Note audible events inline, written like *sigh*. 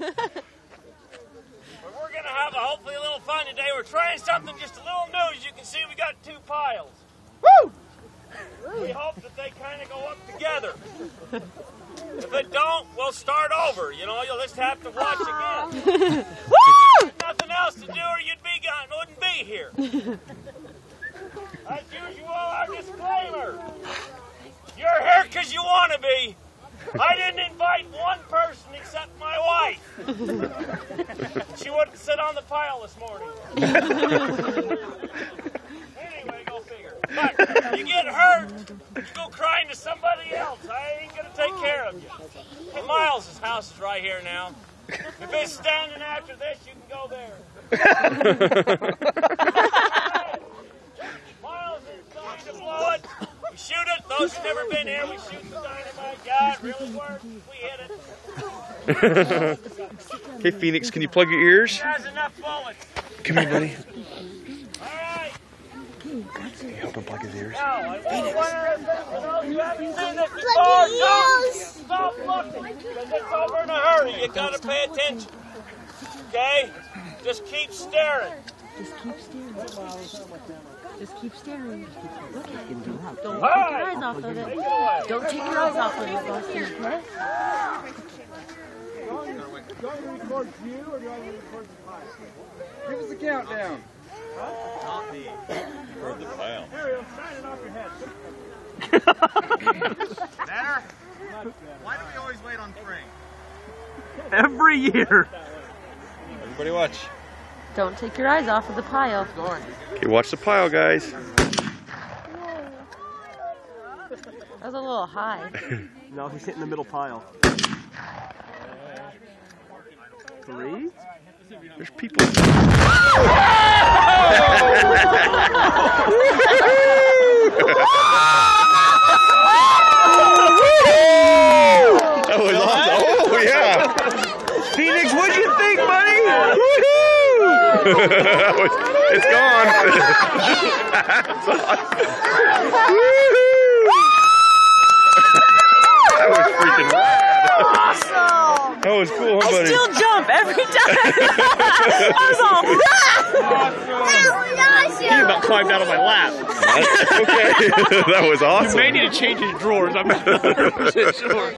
But we're gonna have a hopefully a little fun today. We're trying something just a little new. As you can see, we got two piles. Woo! We hope that they kind of go up together. If they don't, we'll start over. You know, you'll just have to watch again. Woo! Nothing else to do, or you'd be gone, wouldn't be here. As usual, our disclaimer: You're here because you want to be. I didn't invite one person except my wife. She wouldn't sit on the pile this morning. anyway, go figure. But you get hurt, you go crying to somebody else. I ain't gonna take care of you. Hey, Miles' house is right here now. If it's standing after this, you can go there. Miles is going to blow it. We shoot it. Those who've never been here, we shoot the dynamite. Yeah, it really works. We hit it. *laughs* Okay, Phoenix, can you plug your ears? It has enough bullets. Come here, buddy. All right. Help him plug his ears. Now, I want one other thing for those who haven't seen this before. Don't stop looking. It's over in a hurry. You gotta pay attention. Okay? Just keep staring. Just keep staring. Just keep staring. Look at him. Don't take your eyes off of it. it. Don't take your eyes off of it, Boston, okay? Give us a countdown. Better? Why do we always wait on Frank? Every year. Everybody watch. Don't take your eyes off of the pile. Okay, watch the pile, guys. That was a little high. *laughs* No, he's hitting the middle pile. Three? There's people. *laughs* *laughs* That was awesome. Oh, yeah. Phoenix, what'd you think, buddy? That was- it's gone. That's awesome. Woo-hoo. That was freaking rad. Awesome! That was cool, huh, buddy? Still jump every time. *laughs* I was all. He about climbed out of my lap. okay. *laughs* that was awesome. You may need to change his drawers. I'm not 100% *laughs* sure.